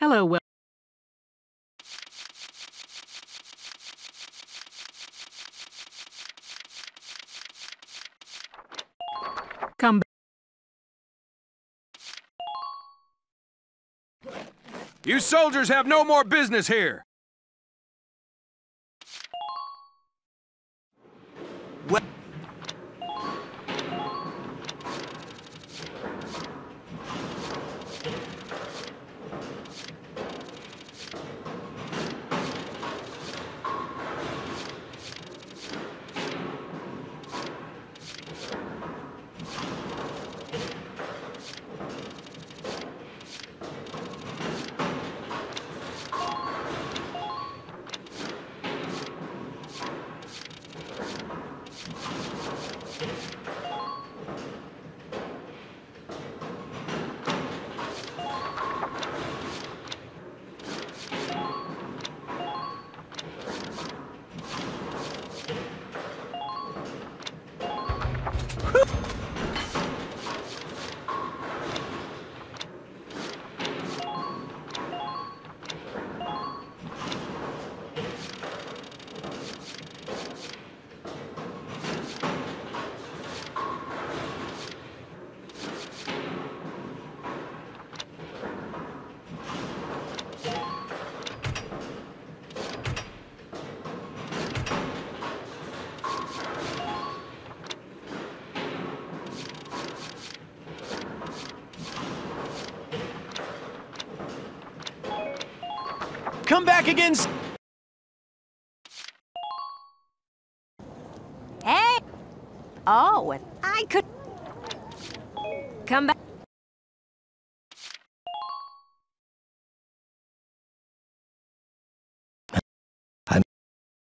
Hello, Come back. You soldiers have no more business here! What? Come back again. Hey! Oh, and I could... Come back.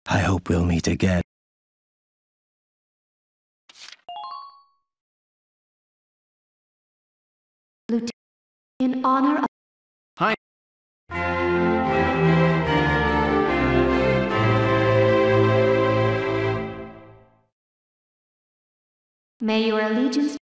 I hope we'll meet again. In honor of May your allegiance